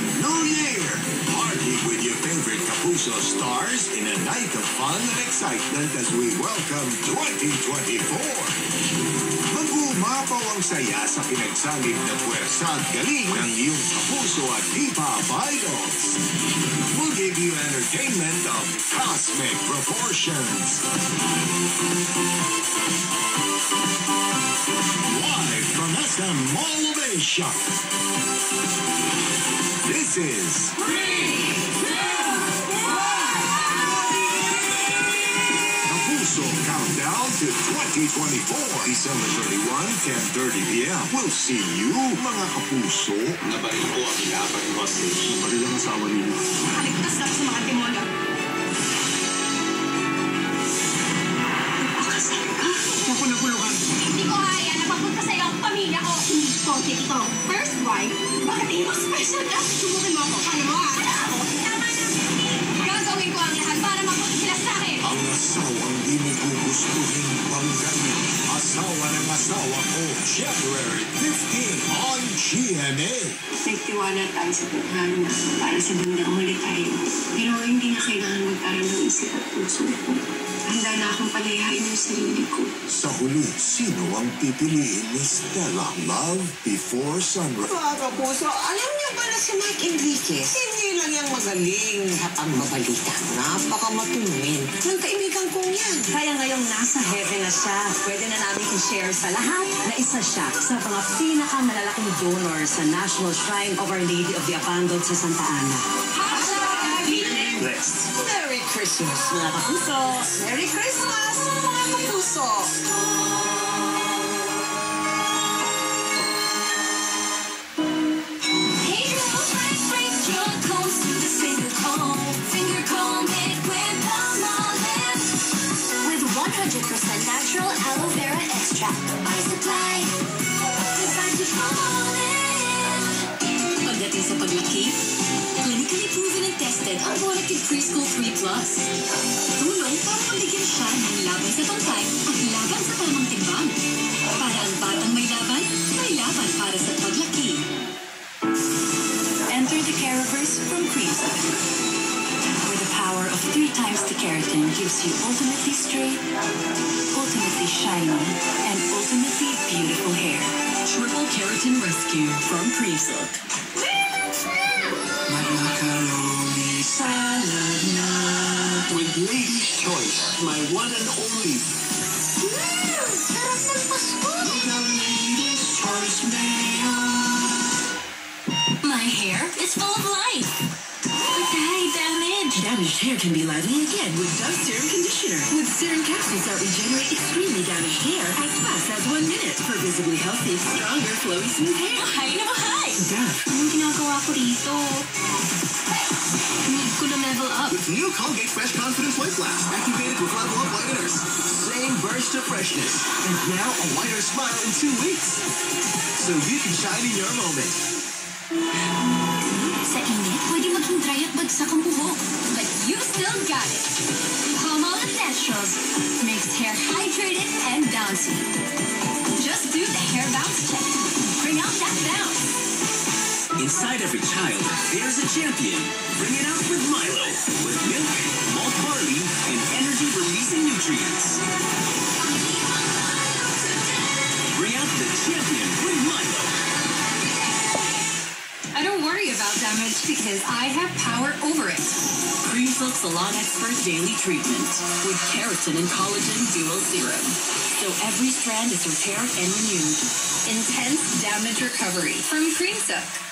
new year. Party with your favorite Kapuso stars in a night of fun and excitement as we welcome 2024. Mag-uumapaw ang saya sa pinagsanib na puwersa at galing ng iyong Kapuso at K-pop. We'll give you entertainment of cosmic proportions. Live from SM Mall of Asia. This is Kapuso Countdown to 2024. December 31, 10.30 p.m. We'll see you, mga kapuso. Nabaril po ang apat na hostage. Baril ang asawa ninyo. Kaligtas lang sa mga demonyo. Asawang di mo gugustuhin banggain. Asawa ng asawa ko, January 15 on GMA. Nagtiwala tayo sa tadhana para sa bandang huli tayo. Pero hindi na kailangan magkaroon ng isip at puso ko. Handa na akong palayain yung sarili ko. Sa huli, sino ang pipiliin ni Stella? Love before sunrise. Mga kapuso, alam niyo ba na si Mike Enriquez? Hindi lang yung magaling at ang mabalita. Napakamatulungin ng kaibigan kong yan. Kaya ngayong nasa heaven na siya, pwede na namin i-share sa lahat na isa siya sa mga pinakamalalaking donor sa National Shrine of Our Lady of the Abandoned sa Santa Ana. Next. Merry Christmas, mga kapuso. Merry Christmas, mga kapuso. Bonakid Preschool 3 Plus. Tulong para mabigyan siya ng laban sa bangkay at laban sa tamang timbang. Para ang batang may laban, may laban para sa paglaki. Enter the Caraverse from Creamsilk. Where the power of three times the keratin gives you ultimately straight, ultimately shiny, and ultimately beautiful hair. Triple Keratin Rescue from Creamsilk. One and only. Sarap ng Pasko. The Lady's Choice mayo. My hair is full of life. Okay, damage. Damaged hair can be lively again with Dove Serum Conditioner. With serum capsules that regenerate extremely damaged hair as fast as one minute for visibly healthy, stronger, flowy, smooth hair. Hi na hi! Dove. Anong ginagawa ko dito? Ko na level up. With new Colgate Fresh Confidence White Blast, activated with level up whiteners. Same burst of freshness. And now a whiter smile in two weeks. So you can shine in your moment. Sa init, pwede maging dry at bagsak ang buhok. But you still got it. Palmolive Naturals makes hair hydrated and bouncy. Just do the hair bounce check. Inside every child, there's a champion. Bring it out with Milo. With milk, malt barley, and energy-releasing nutrients. Bring out the champion with Milo. I don't worry about damage because I have power over it. Creamsilk Salon Expert Daily Treatment with keratin and collagen dual serum. So every strand is repaired and renewed. Intense damage recovery from Creamsilk.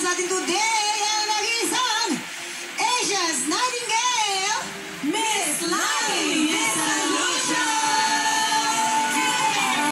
sa atin today!